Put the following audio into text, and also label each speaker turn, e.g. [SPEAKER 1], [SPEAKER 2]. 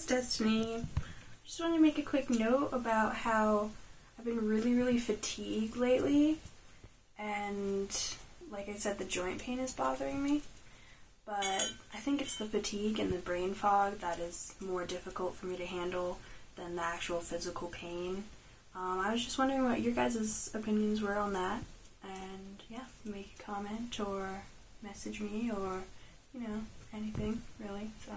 [SPEAKER 1] it's Destiny. Just wanted to make a quick note about how I've been really, really fatigued lately, and like I said, the joint pain is bothering me. But I think it's the fatigue and the brain fog that is more difficult for me to handle than the actual physical pain. Um, I was just wondering what your guys' opinions were on that, and yeah, make a comment or message me or you know anything really. So.